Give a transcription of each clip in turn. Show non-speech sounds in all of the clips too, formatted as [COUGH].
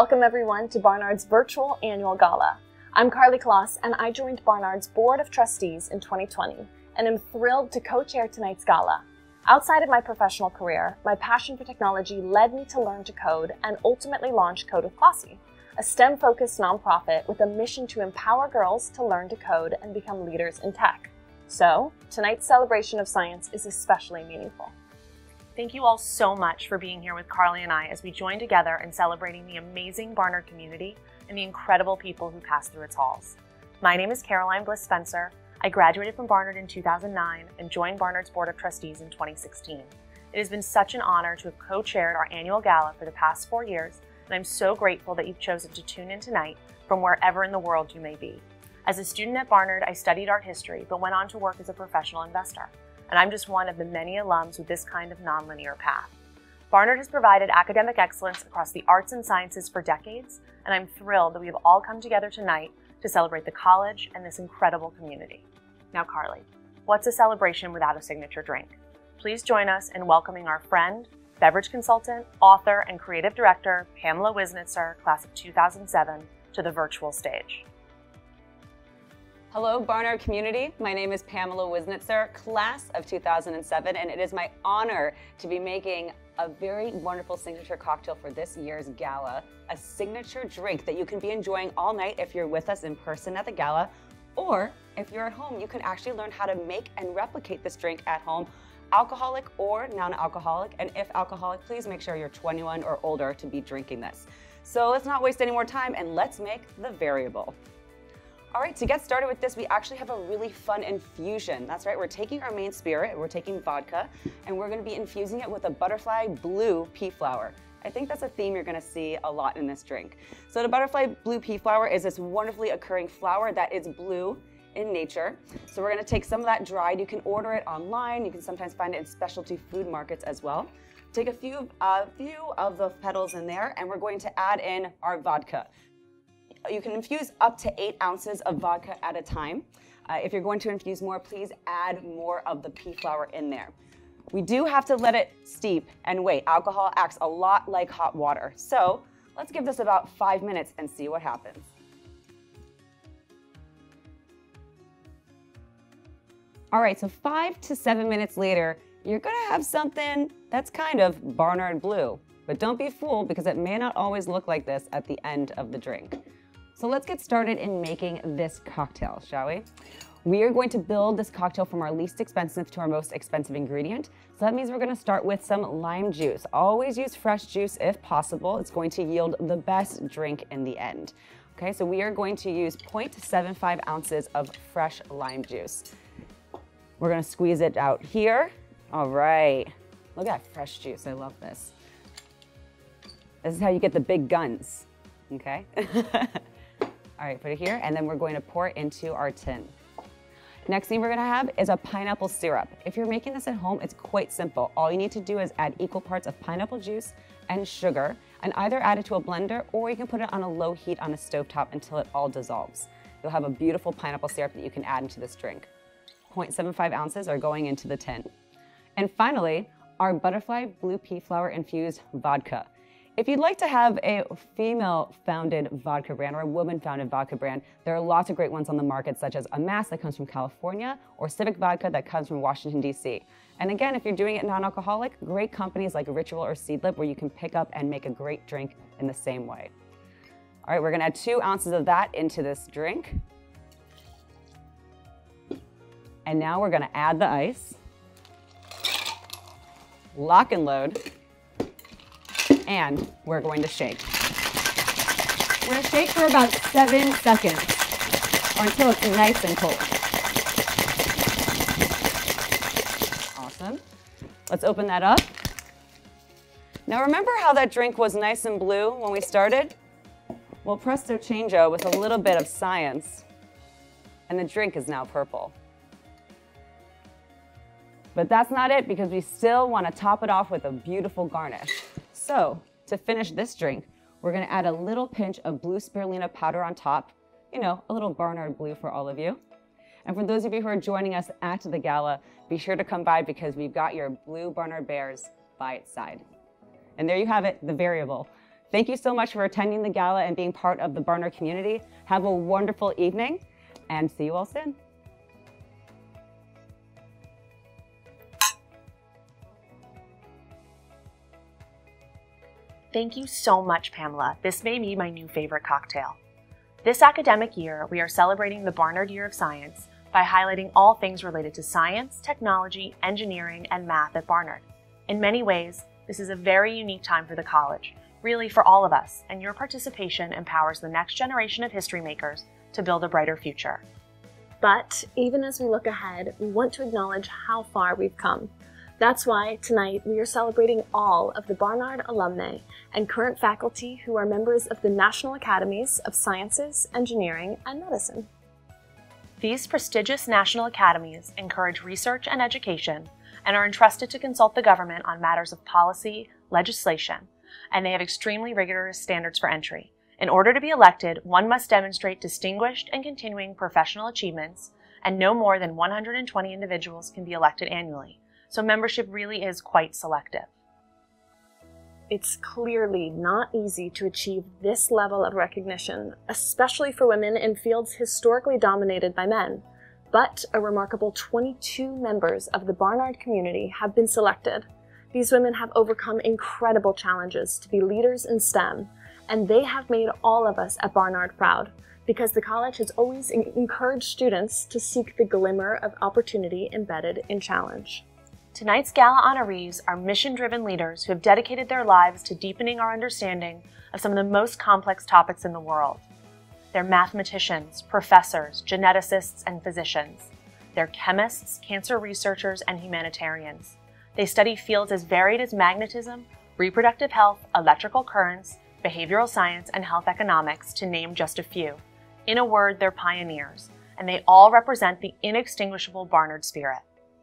Welcome everyone to Barnard's virtual annual gala. I'm Karlie Kloss and I joined Barnard's Board of Trustees in 2020 and am thrilled to co-chair tonight's gala. Outside of my professional career, my passion for technology led me to learn to code and ultimately launch Code with Klossy, a STEM-focused nonprofit with a mission to empower girls to learn to code and become leaders in tech. So, tonight's celebration of science is especially meaningful. Thank you all so much for being here with Karlie and I as we join together in celebrating the amazing Barnard community and the incredible people who pass through its halls. My name is Caroline Bliss Spencer. I graduated from Barnard in 2009 and joined Barnard's Board of Trustees in 2016. It has been such an honor to have co-chaired our annual gala for the past four years, and I'm so grateful that you've chosen to tune in tonight from wherever in the world you may be. As a student at Barnard, I studied art history, but went on to work as a professional investor and I'm just one of the many alums with this kind of nonlinear path. Barnard has provided academic excellence across the arts and sciences for decades, and I'm thrilled that we have all come together tonight to celebrate the college and this incredible community. Now, Karlie, what's a celebration without a signature drink? Please join us in welcoming our friend, beverage consultant, author, and creative director, Pamela Wisnitzer, class of 2007, to the virtual stage. Hello, Barnard community. My name is Pamela Wisnitzer, class of 2007, and it is my honor to be making a very wonderful signature cocktail for this year's gala, a signature drink that you can be enjoying all night if you're with us in person at the gala, or if you're at home, you can actually learn how to make and replicate this drink at home, alcoholic or non-alcoholic, and if alcoholic, please make sure you're 21 or older to be drinking this. So let's not waste any more time and let's make the variable. All right, to get started with this, we actually have a really fun infusion. That's right, we're taking our main spirit, we're taking vodka, and we're gonna be infusing it with a butterfly blue pea flower. I think that's a theme you're gonna see a lot in this drink. So the butterfly blue pea flower is this wonderfully occurring flower that is blue in nature. So we're gonna take some of that dried. You can order it online. You can sometimes find it in specialty food markets as well. Take a few, a few of the petals in there and we're going to add in our vodka you can infuse up to eight ounces of vodka at a time. Uh, if you're going to infuse more, please add more of the pea flower in there. We do have to let it steep and wait. Alcohol acts a lot like hot water. So let's give this about five minutes and see what happens. All right, so five to seven minutes later, you're gonna have something that's kind of Barnard Blue. But don't be fooled because it may not always look like this at the end of the drink. So let's get started in making this cocktail, shall we? We are going to build this cocktail from our least expensive to our most expensive ingredient. So that means we're gonna start with some lime juice. Always use fresh juice if possible. It's going to yield the best drink in the end. Okay, so we are going to use 0.75 ounces of fresh lime juice. We're gonna squeeze it out here. All right, look at that fresh juice, I love this. This is how you get the big guns, okay? [LAUGHS] All right, put it here, and then we're going to pour it into our tin. Next thing we're gonna have is a pineapple syrup. If you're making this at home, it's quite simple. All you need to do is add equal parts of pineapple juice and sugar, and either add it to a blender or you can put it on a low heat on a stovetop until it all dissolves. You'll have a beautiful pineapple syrup that you can add into this drink. 0.75 ounces are going into the tin. And finally, our butterfly blue pea flower infused vodka. If you'd like to have a female-founded vodka brand or a woman-founded vodka brand, there are lots of great ones on the market, such as Amass that comes from California or Civic Vodka that comes from Washington, D.C. And again, if you're doing it non-alcoholic, great companies like Ritual or Seedlip where you can pick up and make a great drink in the same way. All right, we're gonna add two ounces of that into this drink. And now we're gonna add the ice, lock and load, and we're going to shake. We're going to shake for about seven seconds or until it's nice and cold. Awesome. Let's open that up. Now remember how that drink was nice and blue when we started? Well, presto changeo with a little bit of science, and the drink is now purple. But that's not it because we still want to top it off with a beautiful garnish. So to finish this drink, we're gonna add a little pinch of blue spirulina powder on top. You know, a little Barnard blue for all of you. And for those of you who are joining us at the gala, be sure to come by because we've got your blue Barnard Bears by its side. And there you have it, the variable. Thank you so much for attending the gala and being part of the Barnard community. Have a wonderful evening and see you all soon. Thank you so much, Pamela. This may be my new favorite cocktail. This academic year, we are celebrating the Barnard Year of Science by highlighting all things related to science, technology, engineering, and math at Barnard. In many ways, this is a very unique time for the college, really for all of us, and your participation empowers the next generation of history makers to build a brighter future. But even as we look ahead, we want to acknowledge how far we've come. That's why tonight we are celebrating all of the Barnard alumni and current faculty who are members of the National Academies of Sciences, Engineering, and Medicine. These prestigious national academies encourage research and education and are entrusted to consult the government on matters of policy, legislation, and they have extremely rigorous standards for entry. In order to be elected, one must demonstrate distinguished and continuing professional achievements, and no more than 120 individuals can be elected annually. So membership really is quite selective. It's clearly not easy to achieve this level of recognition, especially for women in fields historically dominated by men. But a remarkable 22 members of the Barnard community have been selected. These women have overcome incredible challenges to be leaders in STEM, and they have made all of us at Barnard proud because the college has always encouraged students to seek the glimmer of opportunity embedded in challenge. Tonight's gala honorees are mission driven leaders who have dedicated their lives to deepening our understanding of some of the most complex topics in the world. They're mathematicians, professors, geneticists, and physicians. They're chemists, cancer researchers, and humanitarians. They study fields as varied as magnetism, reproductive health, electrical currents, behavioral science, and health economics, to name just a few. In a word, they're pioneers, and they all represent the inextinguishable Barnard spirit.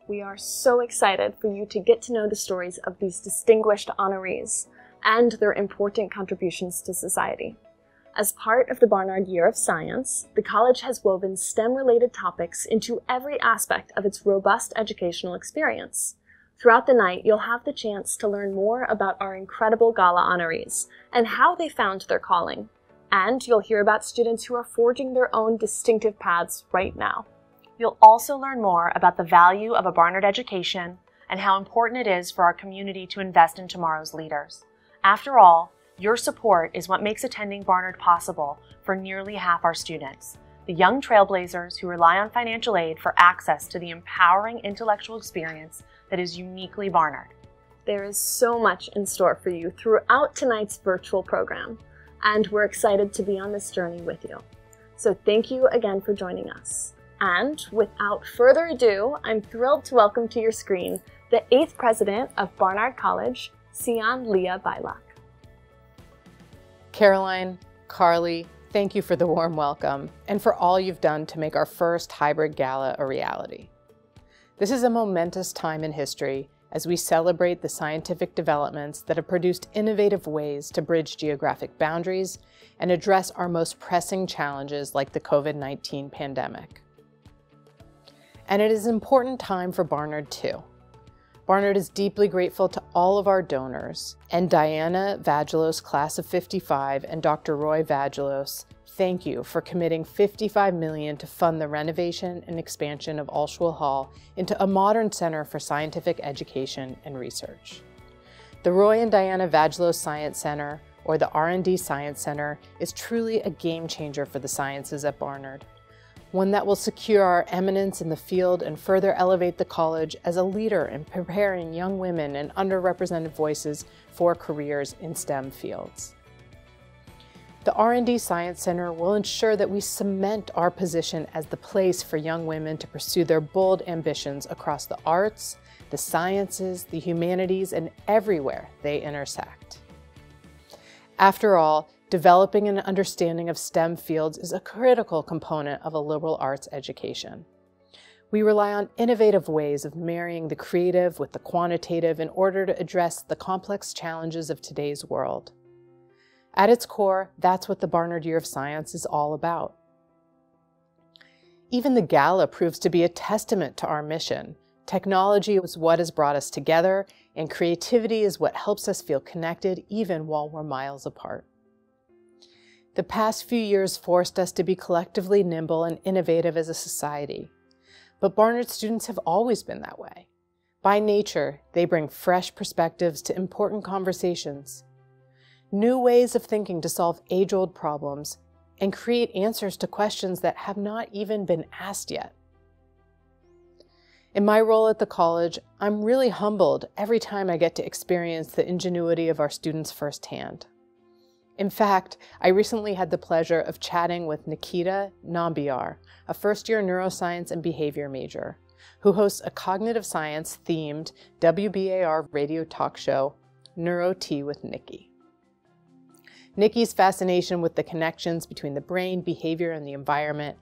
We are so excited for you to get to know the stories of these distinguished honorees and their important contributions to society. As part of the Barnard Year of Science, the college has woven STEM-related topics into every aspect of its robust educational experience. Throughout the night, you'll have the chance to learn more about our incredible gala honorees and how they found their calling. And you'll hear about students who are forging their own distinctive paths right now. You'll also learn more about the value of a Barnard education and how important it is for our community to invest in tomorrow's leaders. After all, your support is what makes attending Barnard possible for nearly half our students, the young trailblazers who rely on financial aid for access to the empowering intellectual experience that is uniquely Barnard. There is so much in store for you throughout tonight's virtual program, and we're excited to be on this journey with you. So thank you again for joining us. And without further ado, I'm thrilled to welcome to your screen the eighth president of Barnard College, Sian Leah Beilock. Caroline, Karlie, thank you for the warm welcome and for all you've done to make our first hybrid gala a reality. This is a momentous time in history as we celebrate the scientific developments that have produced innovative ways to bridge geographic boundaries and address our most pressing challenges like the COVID-19 pandemic. And it is an important time for Barnard too. Barnard is deeply grateful to all of our donors, and Diana Vagelos, class of 55, and Dr. Roy Vagelos, thank you for committing 55 million to fund the renovation and expansion of Altschul Hall into a modern center for scientific education and research. The Roy and Diana Vagelos Science Center, or the R&D Science Center, is truly a game changer for the sciences at Barnard one that will secure our eminence in the field and further elevate the college as a leader in preparing young women and underrepresented voices for careers in STEM fields. The R&D Science Center will ensure that we cement our position as the place for young women to pursue their bold ambitions across the arts, the sciences, the humanities, and everywhere they intersect. After all, developing an understanding of STEM fields is a critical component of a liberal arts education. We rely on innovative ways of marrying the creative with the quantitative in order to address the complex challenges of today's world. At its core, that's what the Barnard Year of Science is all about. Even the gala proves to be a testament to our mission Technology is what has brought us together, and creativity is what helps us feel connected even while we're miles apart. The past few years forced us to be collectively nimble and innovative as a society. But Barnard students have always been that way. By nature, they bring fresh perspectives to important conversations, new ways of thinking to solve age old problems, and create answers to questions that have not even been asked yet. In my role at the college, I'm really humbled every time I get to experience the ingenuity of our students firsthand. In fact, I recently had the pleasure of chatting with Nikita Nambiar, a first year neuroscience and behavior major, who hosts a cognitive science themed WBAR radio talk show, Neuro Tea with Nikki. Nikki's fascination with the connections between the brain, behavior, and the environment,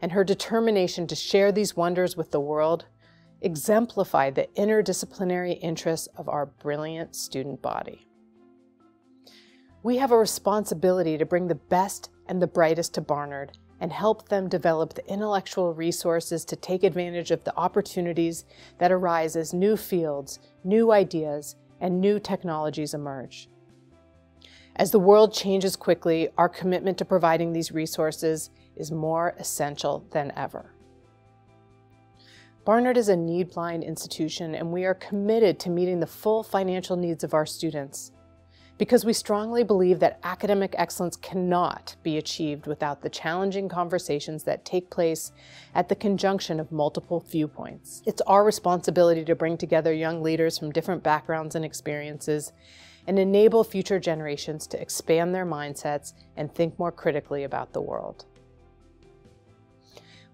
and her determination to share these wonders with the world exemplify the interdisciplinary interests of our brilliant student body. We have a responsibility to bring the best and the brightest to Barnard and help them develop the intellectual resources to take advantage of the opportunities that arise as new fields, new ideas, and new technologies emerge. As the world changes quickly, our commitment to providing these resources is more essential than ever. Barnard is a need-blind institution and we are committed to meeting the full financial needs of our students because we strongly believe that academic excellence cannot be achieved without the challenging conversations that take place at the conjunction of multiple viewpoints. It's our responsibility to bring together young leaders from different backgrounds and experiences and enable future generations to expand their mindsets and think more critically about the world.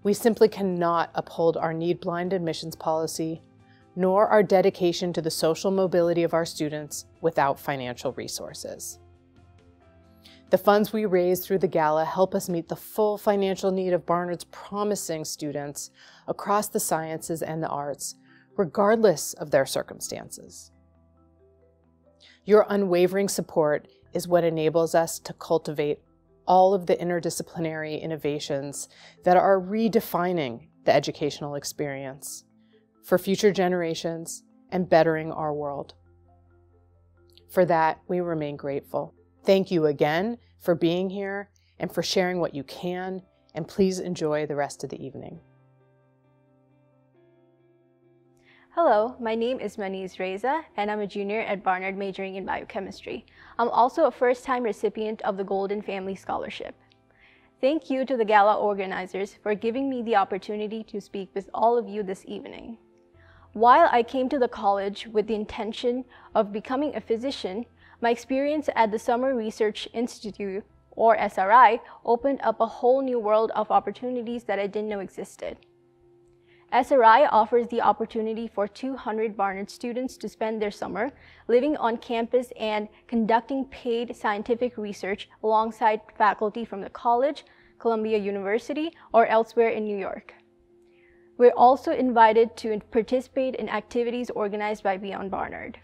We simply cannot uphold our need-blind admissions policy nor our dedication to the social mobility of our students without financial resources. The funds we raise through the gala help us meet the full financial need of Barnard's promising students across the sciences and the arts, regardless of their circumstances. Your unwavering support is what enables us to cultivate all of the interdisciplinary innovations that are redefining the educational experience for future generations and bettering our world. For that, we remain grateful. Thank you again for being here and for sharing what you can, and please enjoy the rest of the evening. Hello, my name is Maniz Reza, and I'm a junior at Barnard majoring in biochemistry. I'm also a first-time recipient of the Golden Family Scholarship. Thank you to the gala organizers for giving me the opportunity to speak with all of you this evening. While I came to the college with the intention of becoming a physician, my experience at the Summer Research Institute, or SRI, opened up a whole new world of opportunities that I didn't know existed. SRI offers the opportunity for 200 Barnard students to spend their summer living on campus and conducting paid scientific research alongside faculty from the college, Columbia University, or elsewhere in New York. We're also invited to participate in activities organized by Beyond Barnard.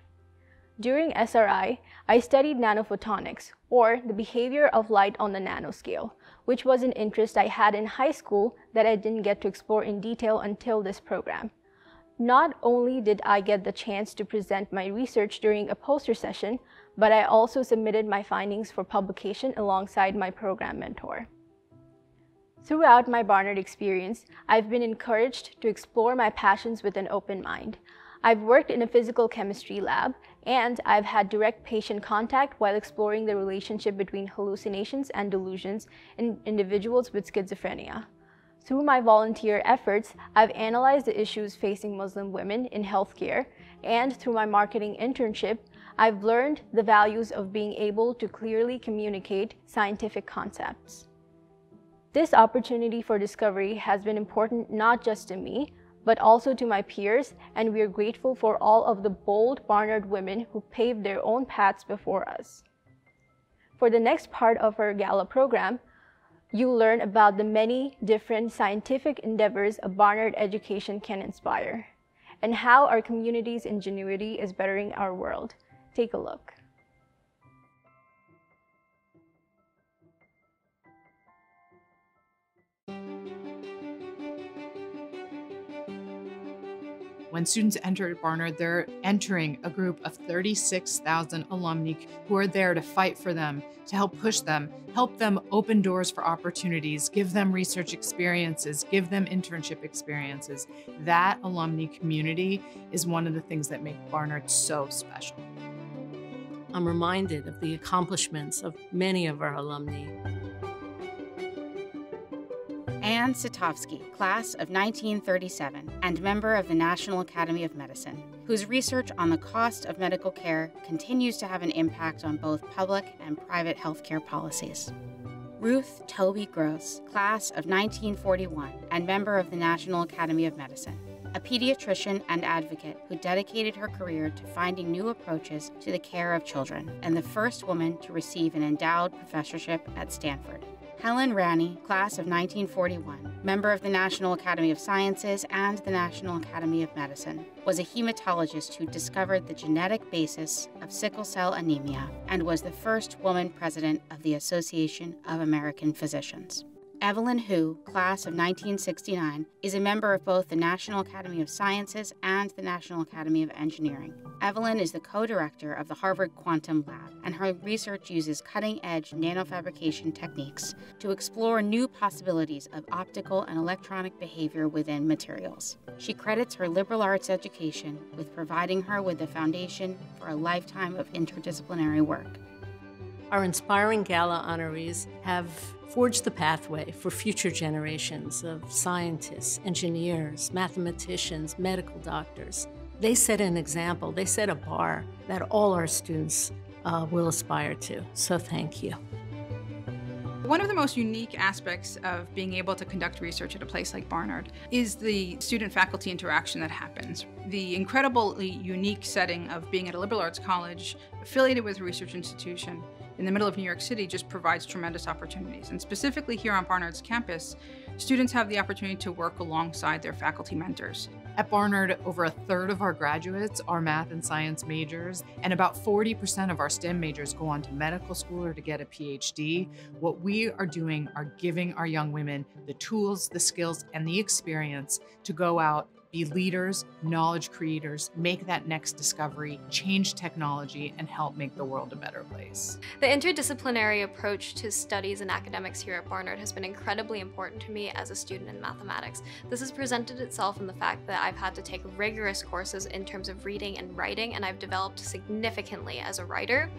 During SRI, I studied nanophotonics, or the behavior of light on the nanoscale, which was an interest I had in high school that I didn't get to explore in detail until this program. Not only did I get the chance to present my research during a poster session, but I also submitted my findings for publication alongside my program mentor. Throughout my Barnard experience, I've been encouraged to explore my passions with an open mind. I've worked in a physical chemistry lab, and I've had direct patient contact while exploring the relationship between hallucinations and delusions in individuals with schizophrenia. Through my volunteer efforts, I've analyzed the issues facing Muslim women in healthcare, and through my marketing internship, I've learned the values of being able to clearly communicate scientific concepts. This opportunity for discovery has been important not just to me, but also to my peers, and we are grateful for all of the bold Barnard women who paved their own paths before us. For the next part of our gala program, you'll learn about the many different scientific endeavors a Barnard education can inspire, and how our community's ingenuity is bettering our world. Take a look. When students enter Barnard, they're entering a group of 36,000 alumni who are there to fight for them, to help push them, help them open doors for opportunities, give them research experiences, give them internship experiences. That alumni community is one of the things that make Barnard so special. I'm reminded of the accomplishments of many of our alumni. Anne Scitovsky, class of 1937, and member of the National Academy of Medicine, whose research on the cost of medical care continues to have an impact on both public and private healthcare policies. Ruth Toby Gross, class of 1941, and member of the National Academy of Medicine, a pediatrician and advocate who dedicated her career to finding new approaches to the care of children, and the first woman to receive an endowed professorship at Stanford. Helen Ranney, class of 1941, member of the National Academy of Sciences and the National Academy of Medicine, was a hematologist who discovered the genetic basis of sickle cell anemia and was the first woman president of the Association of American Physicians. Evelyn Hu, class of 1969, is a member of both the National Academy of Sciences and the National Academy of Engineering. Evelyn is the co director of the Harvard Quantum Lab, and her research uses cutting edge nanofabrication techniques to explore new possibilities of optical and electronic behavior within materials. She credits her liberal arts education with providing her with the foundation for a lifetime of interdisciplinary work. Our inspiring gala honorees have forged the pathway for future generations of scientists, engineers, mathematicians, medical doctors. They set an example, they set a bar that all our students uh, will aspire to. So thank you. One of the most unique aspects of being able to conduct research at a place like Barnard is the student faculty interaction that happens. The incredibly unique setting of being at a liberal arts college affiliated with a research institution in the middle of New York City just provides tremendous opportunities. And specifically here on Barnard's campus, students have the opportunity to work alongside their faculty mentors. At Barnard, over a third of our graduates are math and science majors, and about 40% of our STEM majors go on to medical school or to get a PhD. What we are doing are giving our young women the tools, the skills, and the experience to go out be leaders, knowledge creators, make that next discovery, change technology, and help make the world a better place. The interdisciplinary approach to studies and academics here at Barnard has been incredibly important to me as a student in mathematics. This has presented itself in the fact that I've had to take rigorous courses in terms of reading and writing, and I've developed significantly as a writer.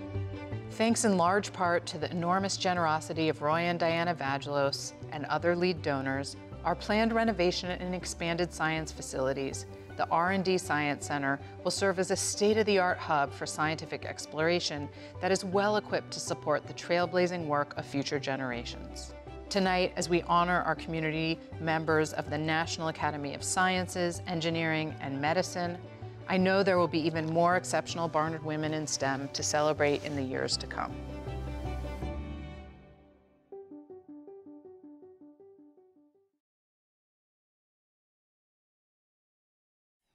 Thanks in large part to the enormous generosity of Roy and Diana Vagelos and other lead donors, our planned renovation and expanded science facilities, the R&D Science Center will serve as a state-of-the-art hub for scientific exploration that is well equipped to support the trailblazing work of future generations. Tonight, as we honor our community members of the National Academy of Sciences, Engineering, and Medicine, I know there will be even more exceptional Barnard women in STEM to celebrate in the years to come.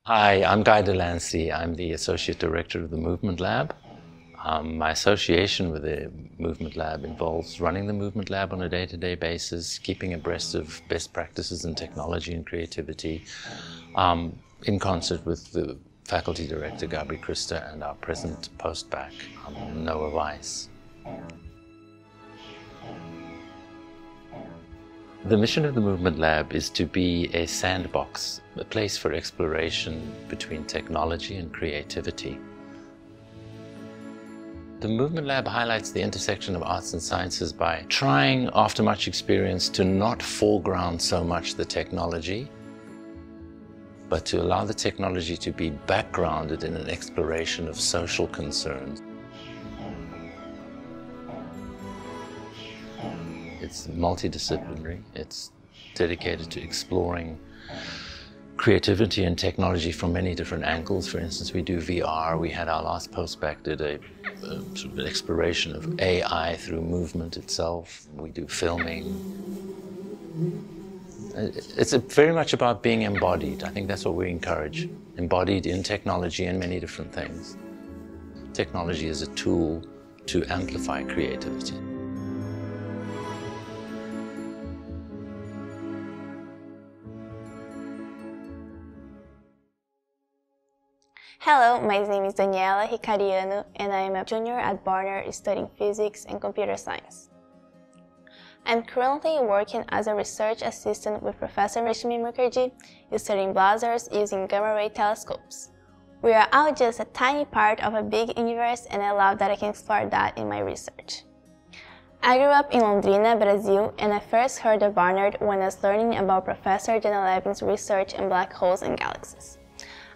Hi, I'm Guy Delancey. I'm the Associate Director of the Movement Lab. Um, my association with the Movement Lab involves running the Movement Lab on a day-to-day basis, keeping abreast of best practices in technology and creativity, um, in concert with the Faculty Director, Gabri Christa, and our present postbac, um, Noah Weiss. The mission of the Movement Lab is to be a sandbox, a place for exploration between technology and creativity. The Movement Lab highlights the intersection of arts and sciences by trying, after much experience, to not foreground so much the technology, but to allow the technology to be backgrounded in an exploration of social concerns. It's multidisciplinary. It's dedicated to exploring creativity and technology from many different angles. For instance, we do VR. We had our last postbac did a, a sort of an exploration of AI through movement itself. We do filming. Uh, it's very much about being embodied. I think that's what we encourage. Embodied in technology and many different things. Technology is a tool to amplify creativity. Hello, my name is Daniela Ricariano and I am a junior at Barnard studying physics and computer science. I'm currently working as a research assistant with Professor Reshmi Mukherjee studying blazars using gamma ray telescopes. We are all just a tiny part of a big universe and I love that I can explore that in my research. I grew up in Londrina, Brazil, and I first heard of Barnard when I was learning about Professor Janna Levin's research in black holes and galaxies.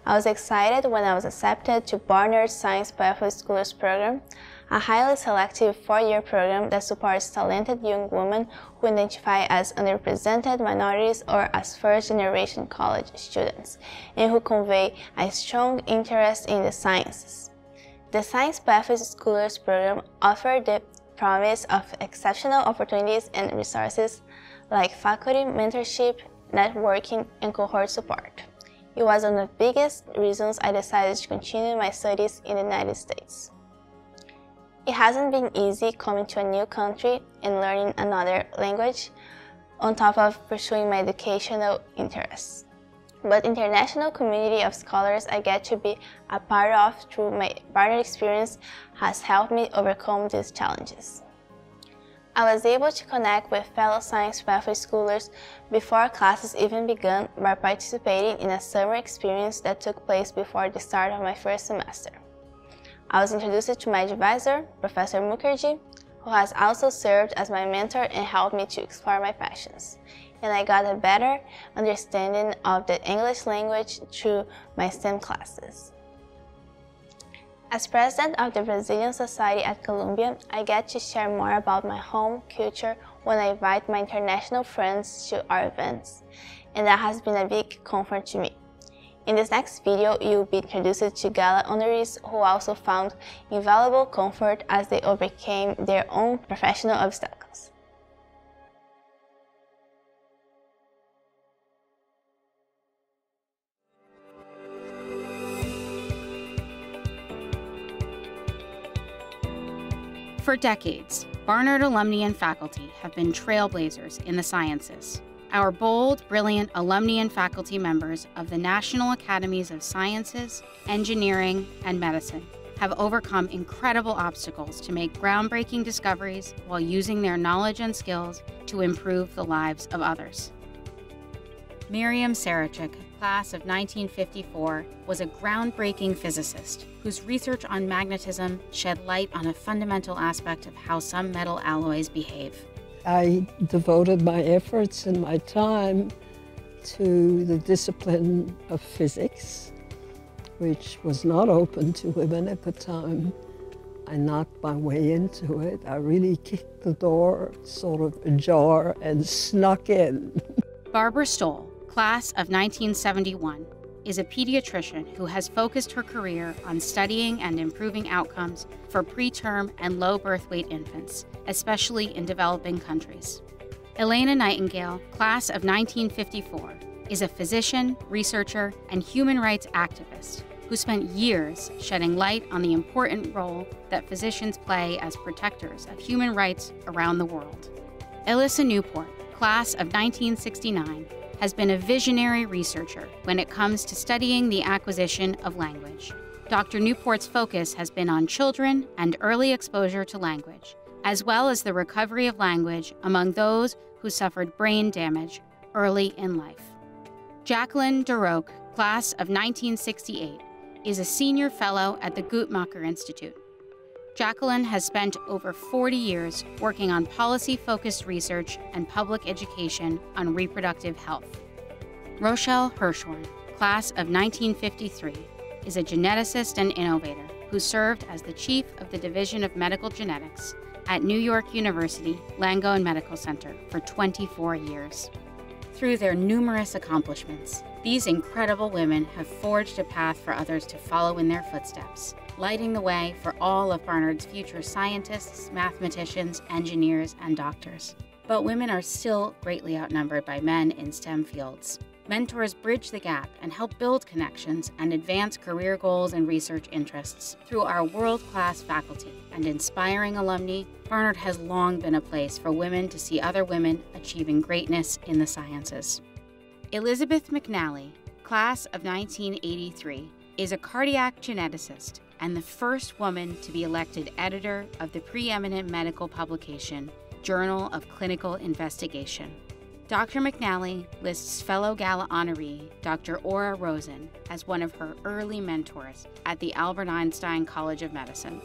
I was excited when I was accepted to Barnard's Science Pathway Scholars Program, a highly selective four-year program that supports talented young women who identify as underrepresented minorities or as first-generation college students, and who convey a strong interest in the sciences. The Science Pathways Scholars Program offered the promise of exceptional opportunities and resources like faculty mentorship, networking, and cohort support. It was one of the biggest reasons I decided to continue my studies in the United States. It hasn't been easy coming to a new country and learning another language on top of pursuing my educational interests. But international community of scholars I get to be a part of through my Barnard experience has helped me overcome these challenges. I was able to connect with fellow science pathway scholars before classes even began by participating in a summer experience that took place before the start of my first semester. I was introduced to my advisor, Professor Mukherjee, who has also served as my mentor and helped me to explore my passions. And I got a better understanding of the English language through my STEM classes. As president of the Brazilian Society at Columbia, I get to share more about my home culture when I invite my international friends to our events, and that has been a big comfort to me. In this next video, you'll be introduced to Gala honorees who also found invaluable comfort as they overcame their own professional obstacles. For decades, Barnard alumni and faculty have been trailblazers in the sciences. Our bold, brilliant alumni and faculty members of the National Academies of Sciences, Engineering, and Medicine have overcome incredible obstacles to make groundbreaking discoveries while using their knowledge and skills to improve the lives of others. Miriam Sarachik, class of 1954, was a groundbreaking physicist whose research on magnetism shed light on a fundamental aspect of how some metal alloys behave. I devoted my efforts and my time to the discipline of physics, which was not open to women at the time. I knocked my way into it. I really kicked the door sort of ajar and snuck in. Barbara Stoll, class of 1971, is a pediatrician who has focused her career on studying and improving outcomes for preterm and low birth weight infants, especially in developing countries. Elena Nightingale, class of 1954, is a physician, researcher, and human rights activist who spent years shedding light on the important role that physicians play as protectors of human rights around the world. Elissa Newport, class of 1969, has been a visionary researcher when it comes to studying the acquisition of language. Dr. Newport's focus has been on children and early exposure to language, as well as the recovery of language among those who suffered brain damage early in life. Jacqueline Darroch, class of 1968, is a senior fellow at the Guttmacher Institute. Jacqueline has spent over 40 years working on policy focused research and public education on reproductive health. Rochelle Hirschhorn, class of 1953, is a geneticist and innovator who served as the chief of the Division of Medical Genetics at New York University Langone Medical Center for 24 years. Through their numerous accomplishments, these incredible women have forged a path for others to follow in their footsteps lighting the way for all of Barnard's future scientists, mathematicians, engineers, and doctors. But women are still greatly outnumbered by men in STEM fields. Mentors bridge the gap and help build connections and advance career goals and research interests. Through our world class faculty and inspiring alumni, Barnard has long been a place for women to see other women achieving greatness in the sciences. Elizabeth McNally, class of 1983, is a cardiac geneticist and the first woman to be elected editor of the preeminent medical publication, Journal of Clinical Investigation. Dr. McNally lists fellow gala honoree Dr. Ora Rosen as one of her early mentors at the Albert Einstein College of Medicine.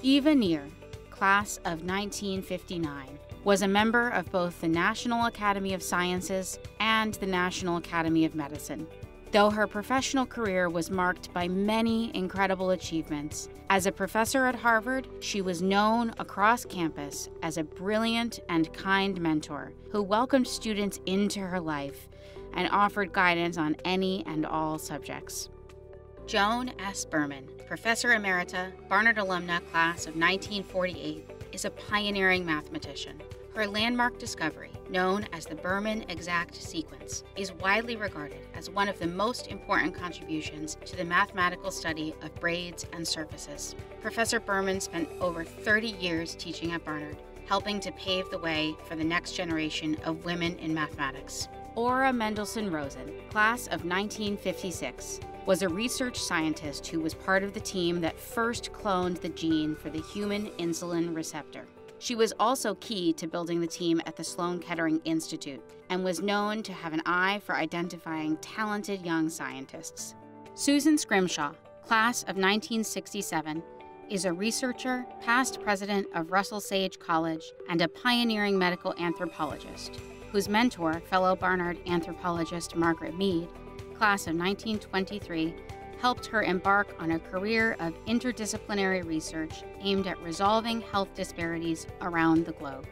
Eva Neer, class of 1959, was a member of both the National Academy of Sciences and the National Academy of Medicine. Though her professional career was marked by many incredible achievements, as a professor at Harvard, she was known across campus as a brilliant and kind mentor who welcomed students into her life and offered guidance on any and all subjects. Joan S. Birman, Professor Emerita, Barnard Alumna Class of 1948, is a pioneering mathematician. Her landmark discovery, known as the Birman exact sequence, is widely regarded as one of the most important contributions to the mathematical study of braids and surfaces. Professor Birman spent over 30 years teaching at Barnard, helping to pave the way for the next generation of women in mathematics. Ora Mendelsohn Rosen, class of 1956, was a research scientist who was part of the team that first cloned the gene for the human insulin receptor. She was also key to building the team at the Sloan Kettering Institute and was known to have an eye for identifying talented young scientists. Susan Scrimshaw, class of 1967, is a researcher, past president of Russell Sage College, and a pioneering medical anthropologist, whose mentor, fellow Barnard anthropologist Margaret Mead, class of 1923, helped her embark on a career of interdisciplinary research aimed at resolving health disparities around the globe.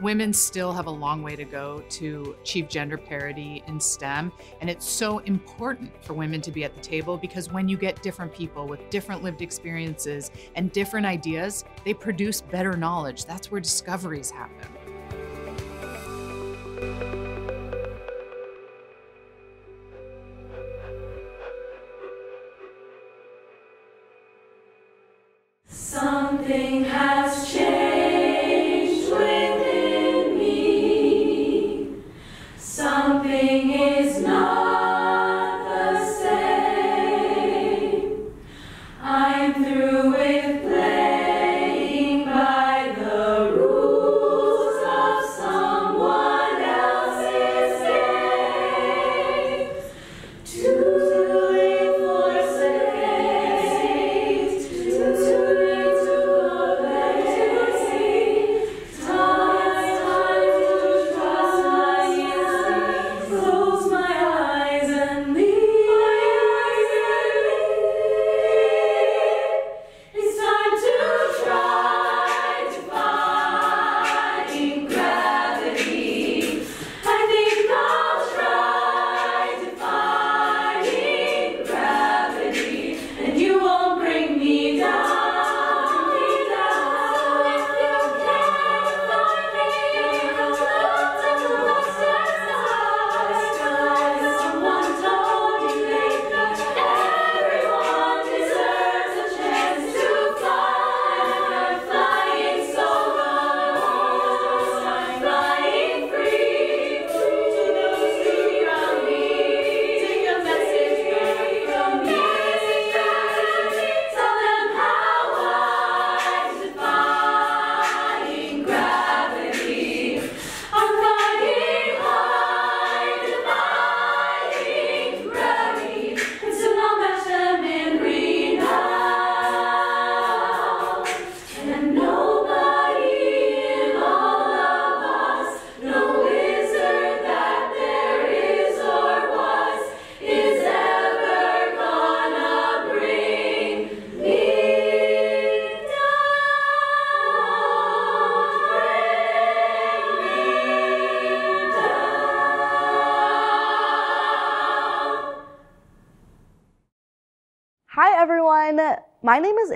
Women still have a long way to go to achieve gender parity in STEM. And it's so important for women to be at the table because when you get different people with different lived experiences and different ideas, they produce better knowledge. That's where discoveries happen.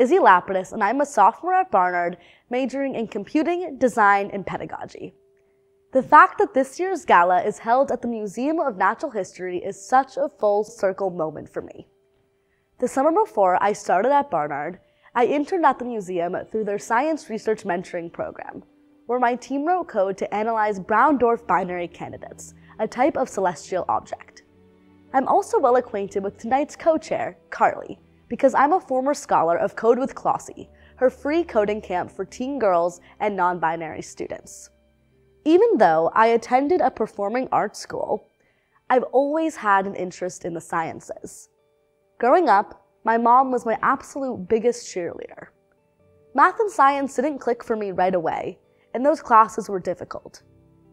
Izzy Lapidus and I'm a sophomore at Barnard majoring in computing, design, and pedagogy. The fact that this year's gala is held at the Museum of Natural History is such a full circle moment for me. The summer before I started at Barnard, I interned at the museum through their Science Research Mentoring Program, where my team wrote code to analyze brown dwarf binary candidates, a type of celestial object. I'm also well acquainted with tonight's co-chair, Karlie, because I'm a former scholar of Kode with Klossy, her free coding camp for teen girls and non-binary students. Even though I attended a performing arts school, I've always had an interest in the sciences. Growing up, my mom was my absolute biggest cheerleader. Math and science didn't click for me right away, and those classes were difficult.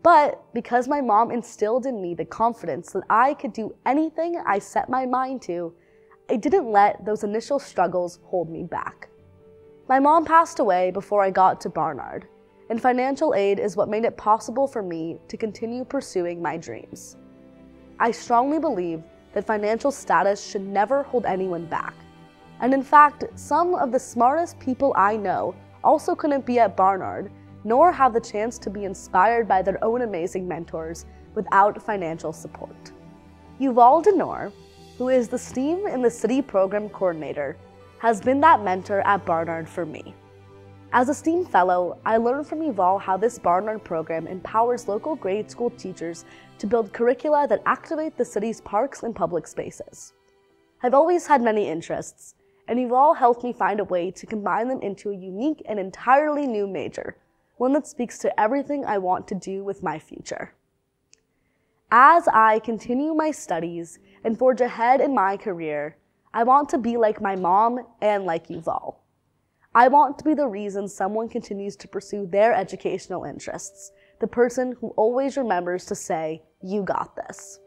But because my mom instilled in me the confidence that I could do anything I set my mind to, I didn't let those initial struggles hold me back. My mom passed away before I got to Barnard, and financial aid is what made it possible for me to continue pursuing my dreams. I strongly believe that financial status should never hold anyone back. And in fact, some of the smartest people I know also couldn't be at Barnard, nor have the chance to be inspired by their own amazing mentors without financial support. Yuval Denor, who is the STEAM in the City Program Coordinator, has been that mentor at Barnard for me. As a STEAM fellow, I learned from Yuval how this Barnard program empowers local grade school teachers to build curricula that activate the city's parks and public spaces. I've always had many interests, and Yuval helped me find a way to combine them into a unique and entirely new major, one that speaks to everything I want to do with my future. As I continue my studies and forge ahead in my career, I want to be like my mom and like Yuval. I want to be the reason someone continues to pursue their educational interests, the person who always remembers to say, You got this.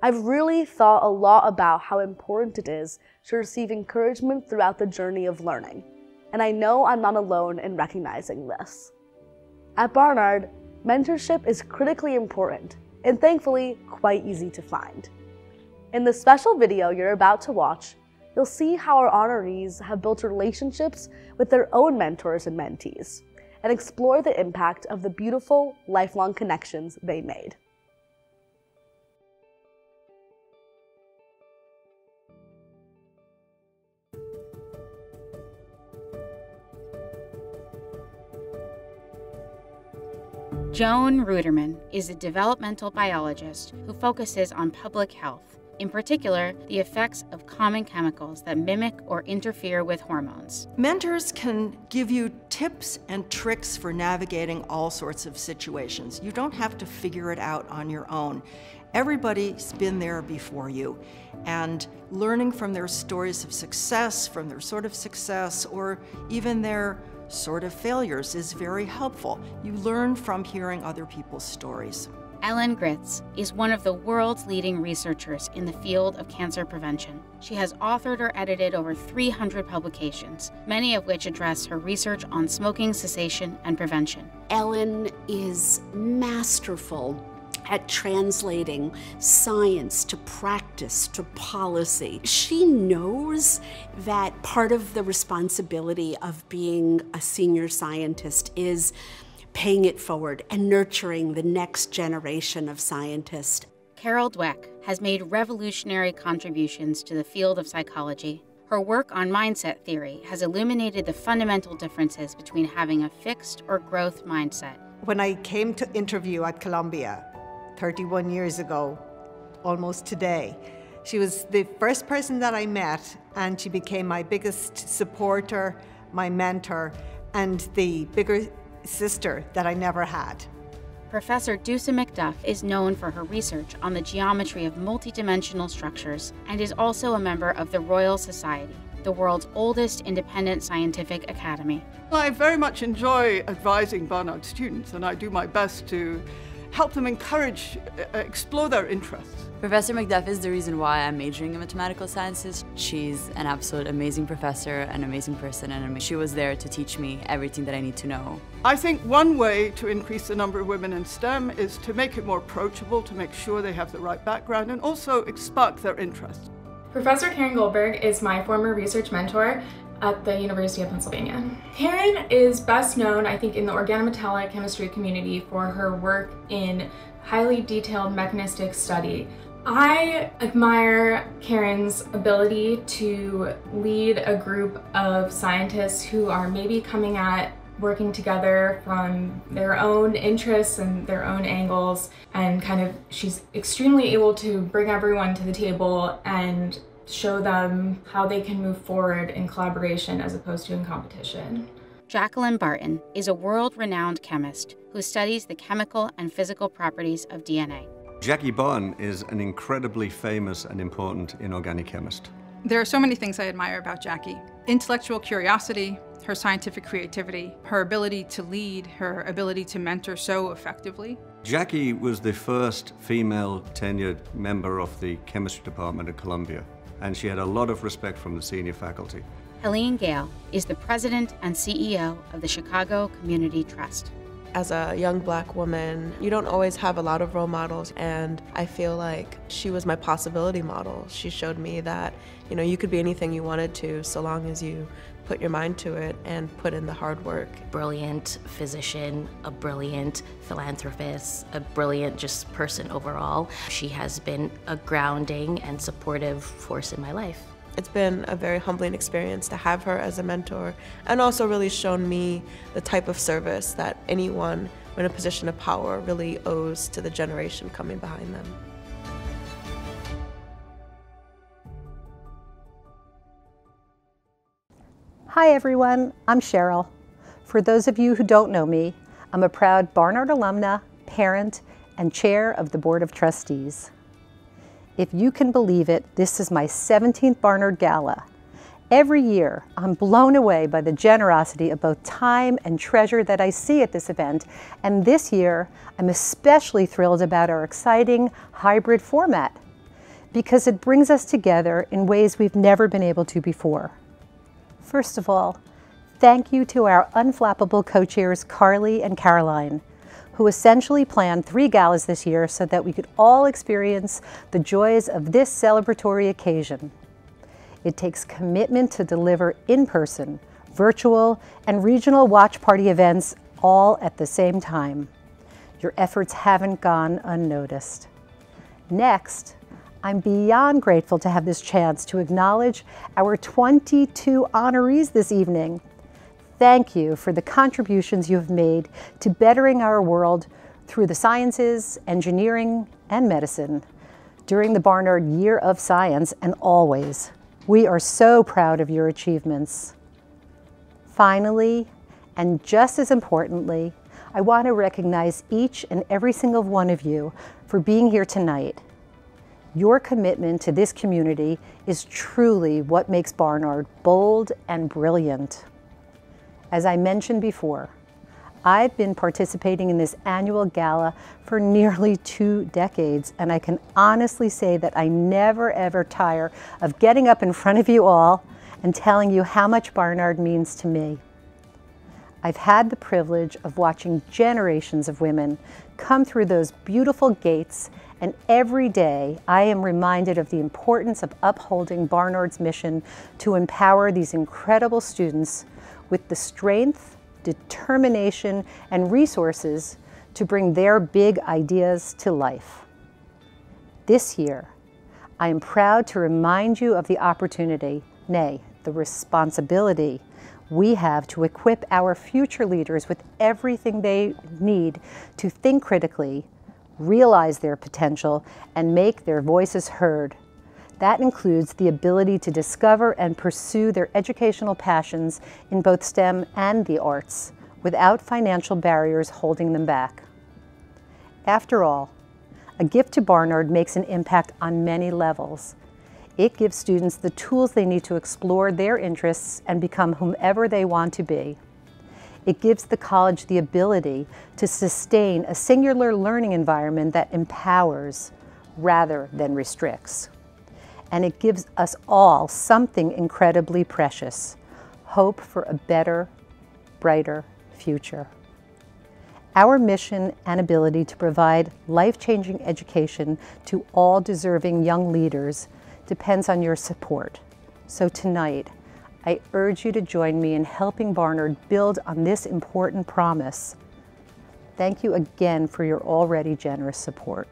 I've really thought a lot about how important it is to receive encouragement throughout the journey of learning, and I know I'm not alone in recognizing this. At Barnard, mentorship is critically important and thankfully quite easy to find. In the special video you're about to watch, you'll see how our honorees have built relationships with their own mentors and mentees and explore the impact of the beautiful, lifelong connections they made. Joan Ruderman is a developmental biologist who focuses on public health, in particular, the effects of common chemicals that mimic or interfere with hormones. Mentors can give you tips and tricks for navigating all sorts of situations. You don't have to figure it out on your own. Everybody's been there before you, and learning from their stories of success, from their sort of success, or even their sort of failures is very helpful. You learn from hearing other people's stories. Ellen Gritz is one of the world's leading researchers in the field of cancer prevention. She has authored or edited over 300 publications, many of which address her research on smoking cessation and prevention. Ellen is masterful at translating science to practice to policy. She knows that part of the responsibility of being a senior scientist is paying it forward and nurturing the next generation of scientists. Carol Dweck has made revolutionary contributions to the field of psychology. Her work on mindset theory has illuminated the fundamental differences between having a fixed or growth mindset. When I came to interview at Columbia 31 years ago, almost today, she was the first person that I met, and she became my biggest supporter, my mentor, and the bigger sister that I never had. Professor Dusa McDuff is known for her research on the geometry of multidimensional structures and is also a member of the Royal Society, the world's oldest independent scientific academy. I very much enjoy advising Barnard students, and I do my best to help them encourage, uh, explore their interests. Professor McDuff is the reason why I'm majoring in mathematical sciences. She's an absolute amazing professor, an amazing person, and she was there to teach me everything that I need to know. I think one way to increase the number of women in STEM is to make it more approachable, to make sure they have the right background, and also spark their interest. Professor Karen Goldberg is my former research mentor at the University of Pennsylvania. Karen is best known, I think, in the organometallic chemistry community for her work in highly detailed mechanistic study. I admire Karen's ability to lead a group of scientists who are maybe coming at working together from their own interests and their own angles and kind of she's extremely able to bring everyone to the table and show them how they can move forward in collaboration as opposed to in competition. Jacqueline Barton is a world renowned chemist who studies the chemical and physical properties of DNA. Jackie Barton is an incredibly famous and important inorganic chemist. There are so many things I admire about Jackie intellectual curiosity, her scientific creativity, her ability to lead, her ability to mentor so effectively. Jackie was the first female tenured member of the chemistry department at Columbia, and she had a lot of respect from the senior faculty. Helene Gayle is the president and CEO of the Chicago Community Trust. As a young black woman, you don't always have a lot of role models, and I feel like she was my possibility model. She showed me that, you know, you could be anything you wanted to so long as you put your mind to it and put in the hard work. Brilliant physician, a brilliant philanthropist, a brilliant just person overall. She has been a grounding and supportive force in my life. It's been a very humbling experience to have her as a mentor and also really shown me the type of service that anyone in a position of power really owes to the generation coming behind them. Hi everyone, I'm Cheryl. For those of you who don't know me, I'm a proud Barnard alumna, parent, and chair of the Board of Trustees. If you can believe it, this is my 17th Barnard Gala. Every year, I'm blown away by the generosity of both time and treasure that I see at this event, and this year, I'm especially thrilled about our exciting hybrid format because it brings us together in ways we've never been able to before. First of all, thank you to our unflappable co-chairs Karlie and Caroline, who essentially planned three galas this year so that we could all experience the joys of this celebratory occasion. It takes commitment to deliver in-person, virtual, and regional watch party events all at the same time. Your efforts haven't gone unnoticed. Next, I'm beyond grateful to have this chance to acknowledge our 22 honorees this evening. Thank you for the contributions you have made to bettering our world through the sciences, engineering, and medicine during the Barnard Year of Science and always. We are so proud of your achievements. Finally, and just as importantly, I want to recognize each and every single one of you for being here tonight your commitment to this community is truly what makes Barnard bold and brilliant. As I mentioned before, I've been participating in this annual gala for nearly two decades, and I can honestly say that I never ever tire of getting up in front of you all and telling you how much Barnard means to me. I've had the privilege of watching generations of women come through those beautiful gates and every day I am reminded of the importance of upholding Barnard's mission to empower these incredible students with the strength, determination, and resources to bring their big ideas to life. This year, I am proud to remind you of the opportunity, nay, the responsibility we have to equip our future leaders with everything they need to think critically realize their potential, and make their voices heard. That includes the ability to discover and pursue their educational passions in both STEM and the arts without financial barriers holding them back. After all, a gift to Barnard makes an impact on many levels. It gives students the tools they need to explore their interests and become whomever they want to be. It gives the college the ability to sustain a singular learning environment that empowers rather than restricts. And it gives us all something incredibly precious, hope for a better, brighter future. Our mission and ability to provide life-changing education to all deserving young leaders depends on your support. So tonight, I urge you to join me in helping Barnard build on this important promise. Thank you again for your already generous support.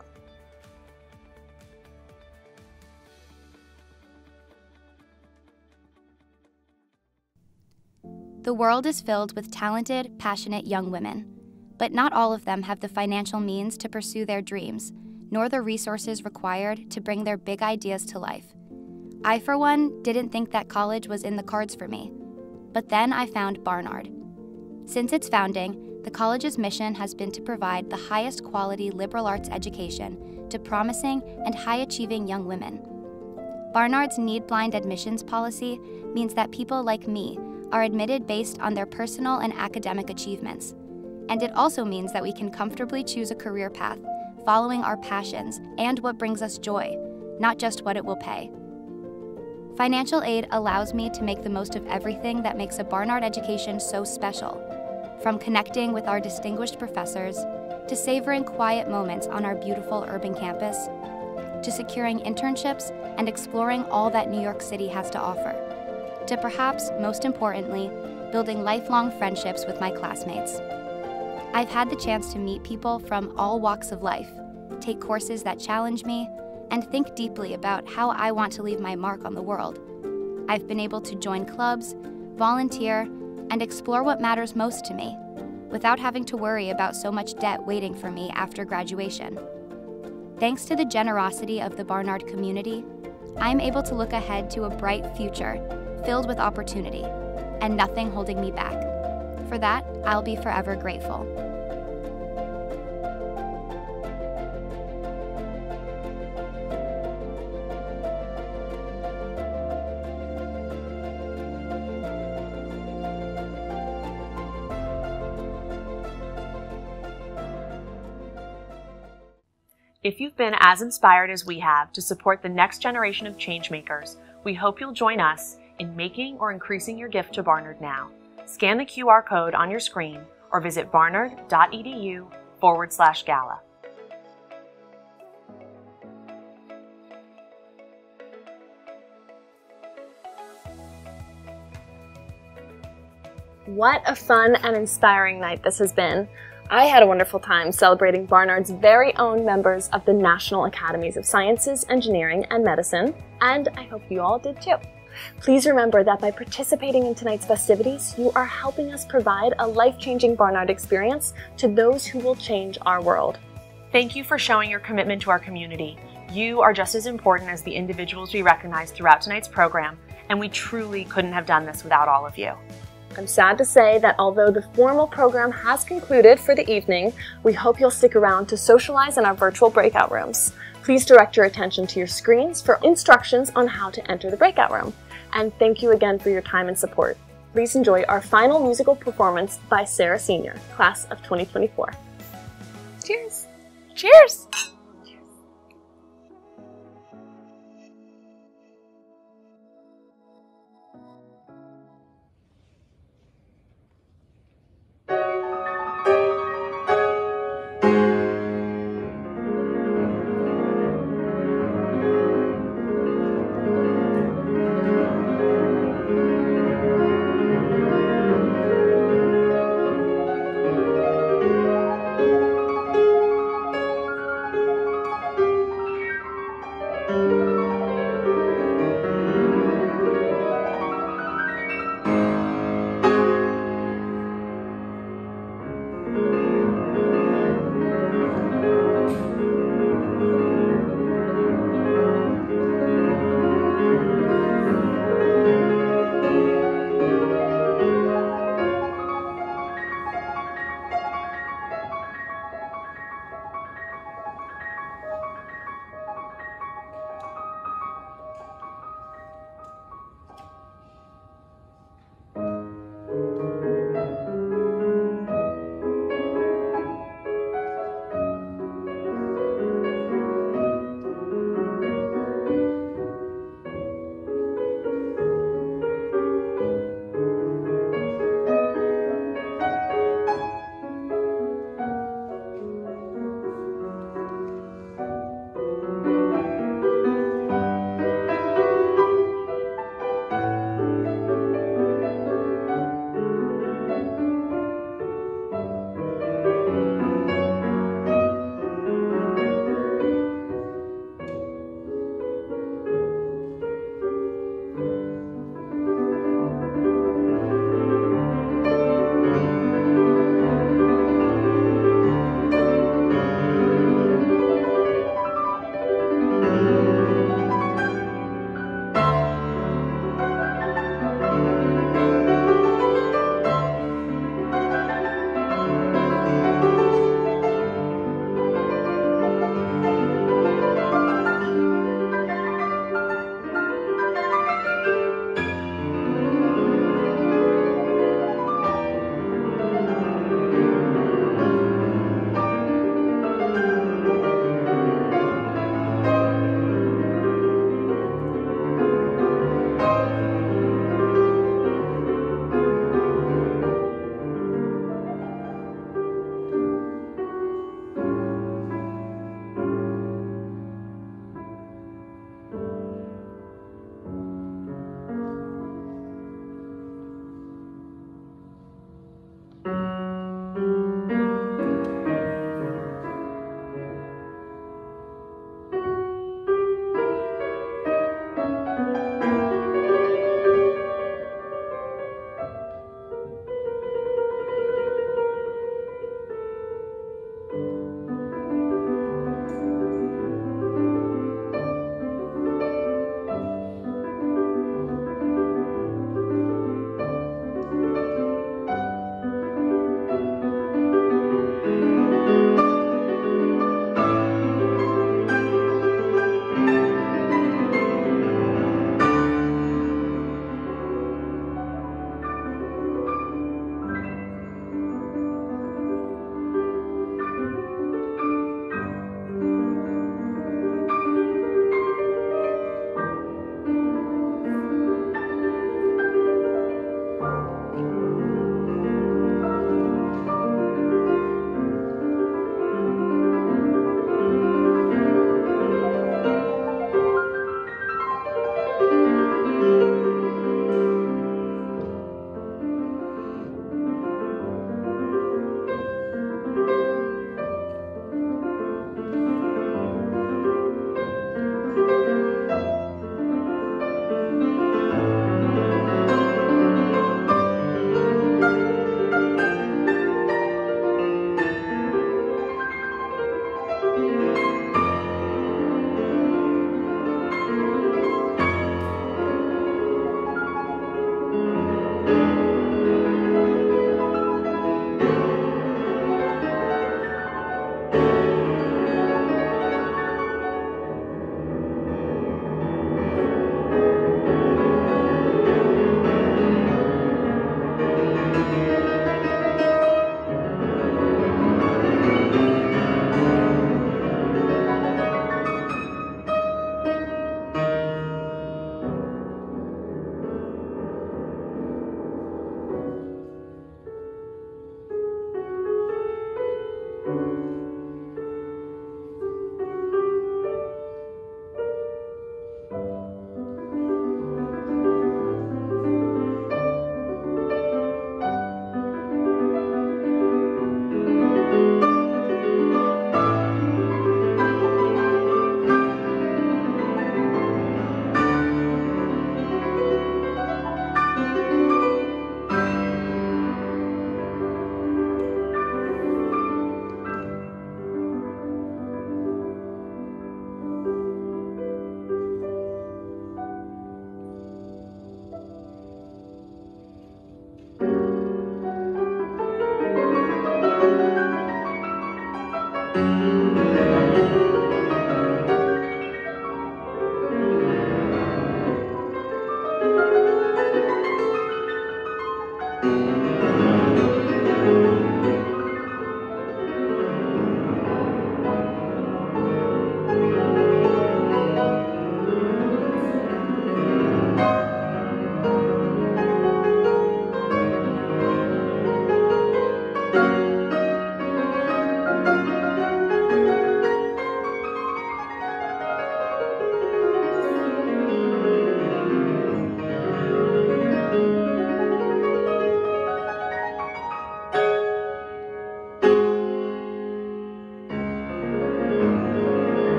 The world is filled with talented, passionate young women, but not all of them have the financial means to pursue their dreams, nor the resources required to bring their big ideas to life. I, for one, didn't think that college was in the cards for me. But then I found Barnard. Since its founding, the college's mission has been to provide the highest quality liberal arts education to promising and high achieving young women. Barnard's need blind admissions policy means that people like me are admitted based on their personal and academic achievements. And it also means that we can comfortably choose a career path following our passions and what brings us joy, not just what it will pay. Financial aid allows me to make the most of everything that makes a Barnard education so special, from connecting with our distinguished professors, to savoring quiet moments on our beautiful urban campus, to securing internships and exploring all that New York City has to offer, to perhaps most importantly, building lifelong friendships with my classmates. I've had the chance to meet people from all walks of life, take courses that challenge me, and think deeply about how I want to leave my mark on the world. I've been able to join clubs, volunteer, and explore what matters most to me without having to worry about so much debt waiting for me after graduation. Thanks to the generosity of the Barnard community, I'm able to look ahead to a bright future filled with opportunity and nothing holding me back. For that, I'll be forever grateful. If you've been as inspired as we have to support the next generation of changemakers, we hope you'll join us in making or increasing your gift to Barnard now. Scan the QR code on your screen or visit barnard.edu forward slash gala. What a fun and inspiring night this has been. I had a wonderful time celebrating Barnard's very own members of the National Academies of Sciences, Engineering, and Medicine, and I hope you all did too. Please remember that by participating in tonight's festivities, you are helping us provide a life-changing Barnard experience to those who will change our world. Thank you for showing your commitment to our community. You are just as important as the individuals we recognize throughout tonight's program, and we truly couldn't have done this without all of you. I'm sad to say that although the formal program has concluded for the evening, we hope you'll stick around to socialize in our virtual breakout rooms. Please direct your attention to your screens for instructions on how to enter the breakout room. And thank you again for your time and support. Please enjoy our final musical performance by Sarah Senior, class of 2024. Cheers! Cheers!